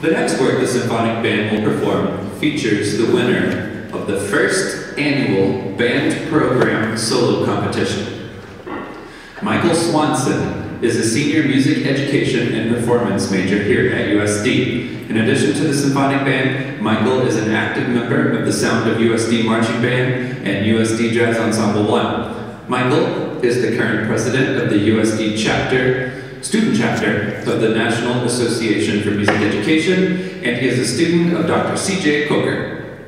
The next work the symphonic band will perform features the winner of the first annual band program solo competition. Michael Swanson is a senior music education and performance major here at USD. In addition to the symphonic band, Michael is an active member of the Sound of USD Marching Band and USD Jazz Ensemble 1. Michael is the current president of the USD chapter student chapter of the National Association for Music Education, and he is a student of Dr. C.J. Coker.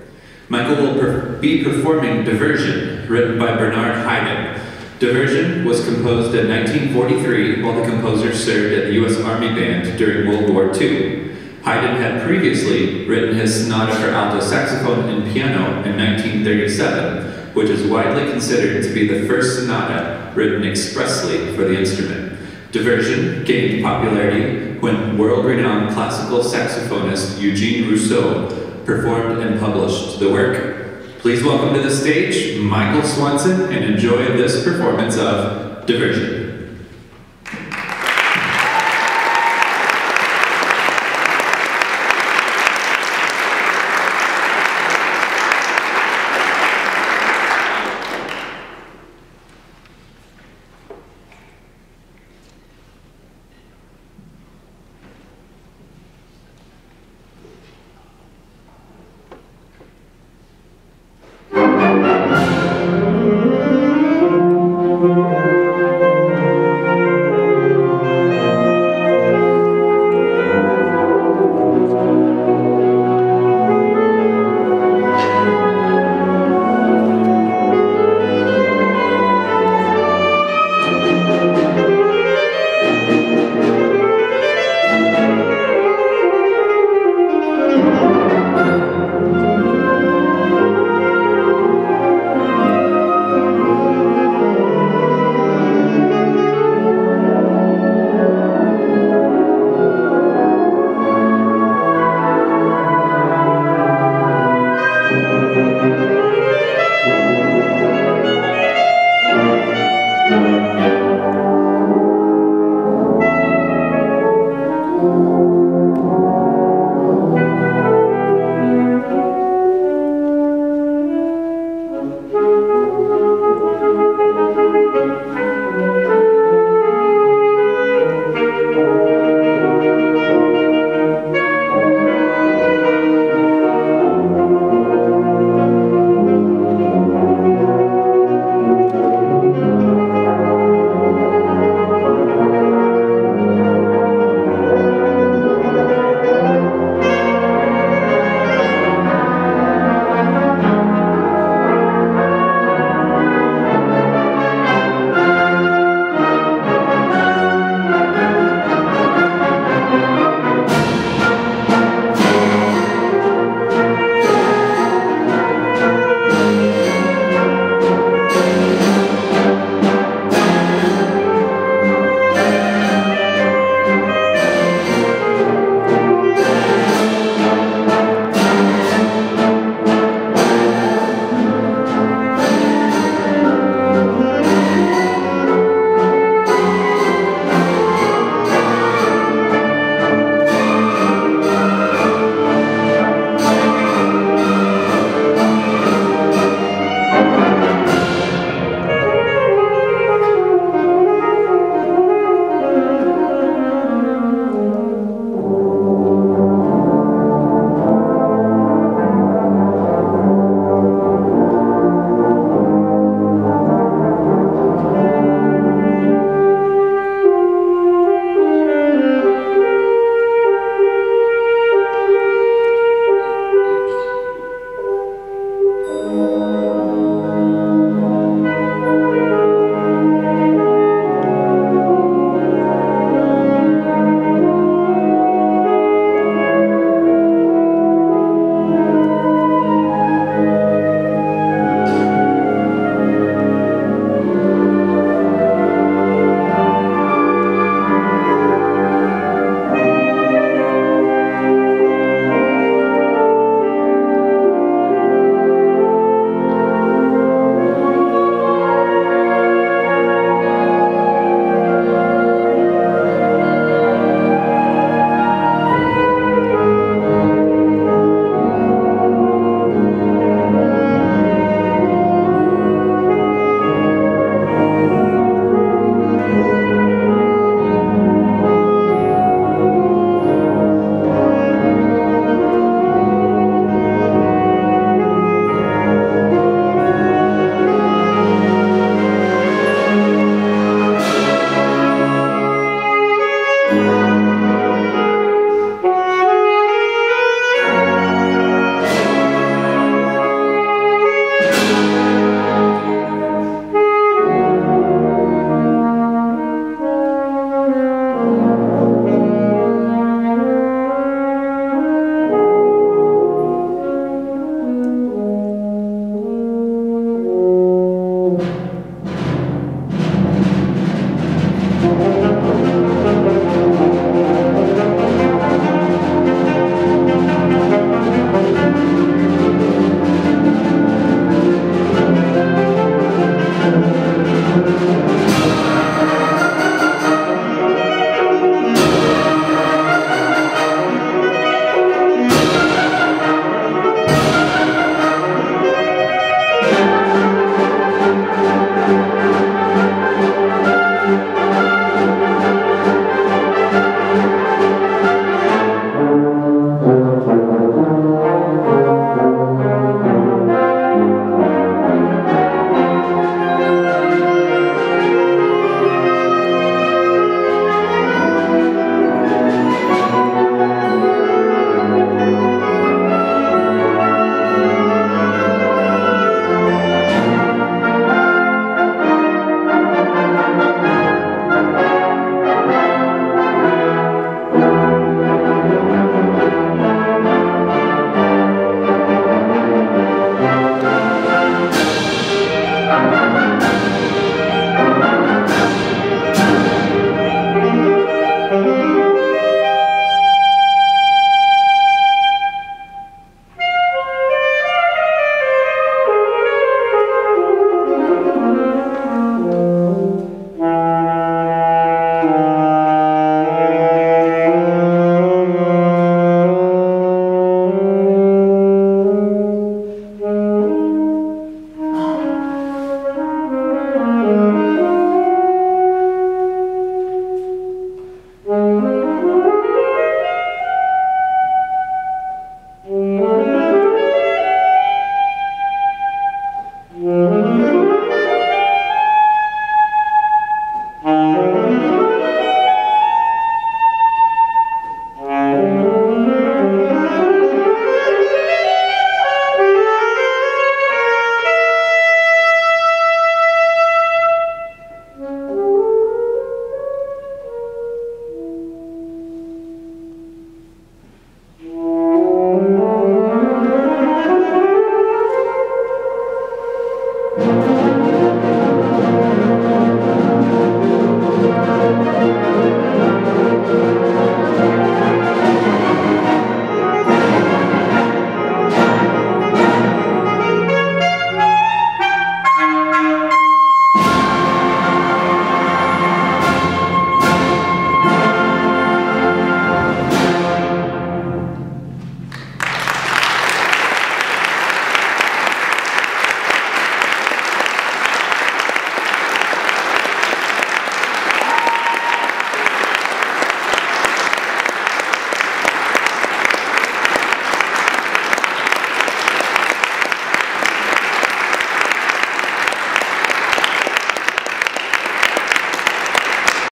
Michael will per be performing Diversion, written by Bernhard Heiden. Diversion was composed in 1943 while the composer served at the U.S. Army Band during World War II. Heiden had previously written his sonata for alto saxophone and piano in 1937, which is widely considered to be the first sonata written expressly for the instrument. Diversion gained popularity when world-renowned classical saxophonist Eugene Rousseau performed and published the work. Please welcome to the stage Michael Swanson and enjoy this performance of Diversion.